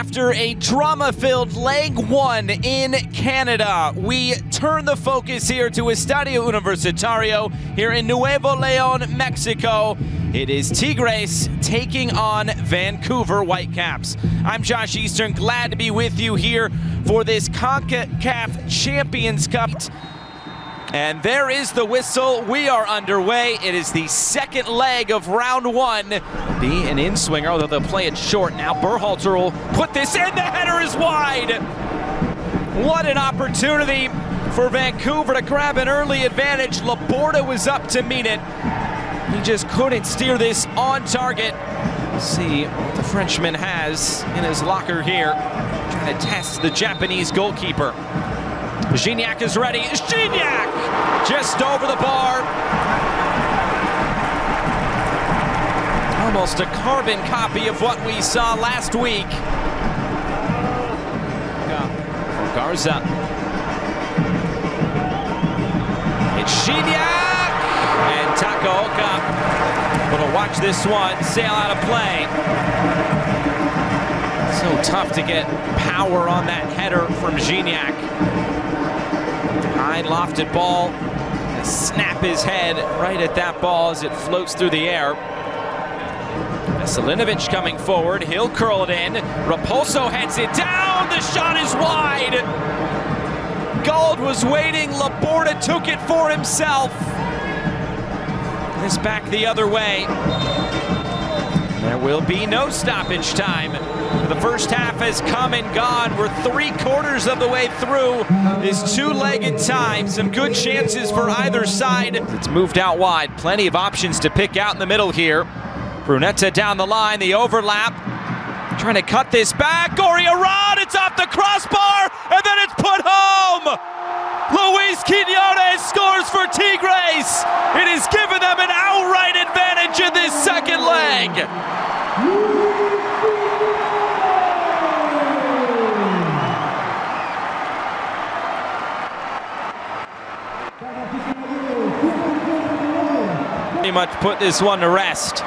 After a drama-filled leg one in Canada, we turn the focus here to Estadio Universitario here in Nuevo Leon, Mexico. It is Tigres taking on Vancouver Whitecaps. I'm Josh Eastern, glad to be with you here for this CONCACAF Champions Cup. And there is the whistle. We are underway. It is the second leg of round one. Be an in-swinger, although they'll play it short now. Berhalter will put this in. The header is wide. What an opportunity for Vancouver to grab an early advantage. Laborda was up to meet it. He just couldn't steer this on target. See what the Frenchman has in his locker here. Trying to test the Japanese goalkeeper. Gignac is ready. Gignac just over the bar. Almost a carbon copy of what we saw last week. Garza. It's Gignac and Takaoka. Gonna watch this one sail out of play. So tough to get power on that header from Gignac. High lofted ball. Snap his head right at that ball as it floats through the air. Veselinovic coming forward. He'll curl it in. Raposo heads it down. The shot is wide. Gauld was waiting. Laborda took it for himself. This back the other way. There will be no stoppage time. The first half has come and gone. We're three quarters of the way through this two-legged tie. Some good chances for either side. It's moved out wide. Plenty of options to pick out in the middle here. Brunetta down the line, the overlap. Trying to cut this back. Gorriarán, it's off the crossbar, and then it's put home. Luis Quinones scores for Tigres. It has given them an outright advantage in this second leg. Pretty much put this one to rest.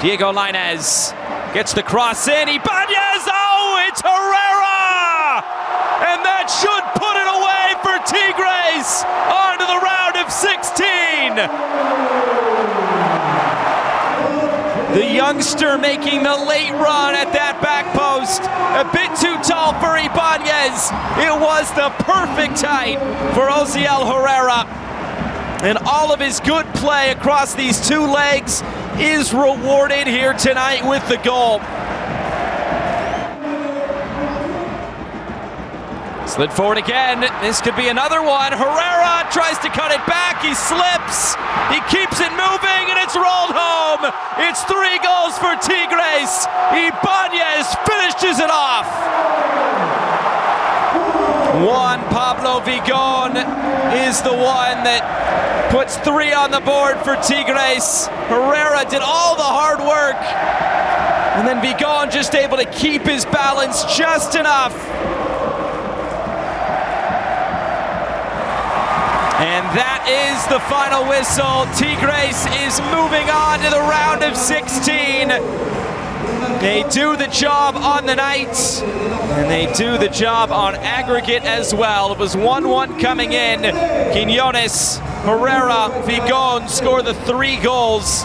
Diego Lainez gets the cross in. Ibanez, oh, it's Herrera! And that should put it away for Tigres on to the round of 16. The youngster making the late run at that back post. A bit too tall for Ibanez. It was the perfect height for Osiel Herrera. And all of his good play across these two legs is rewarded here tonight with the goal. Slid forward again. This could be another one. Herrera tries to cut it back. He slips. He keeps it moving, and it's rolled home. It's three goals for Tigres. Ibanez finishes it off. Juan Pablo Vigon is the one that puts three on the board for Tigres. Herrera did all the hard work. And then Vigon just able to keep his balance just enough. And that is the final whistle. Tigres is moving on to the round of 16. They do the job on the night, and they do the job on aggregate as well. It was 1-1 coming in. Quinones, Herrera, Vigon score the three goals.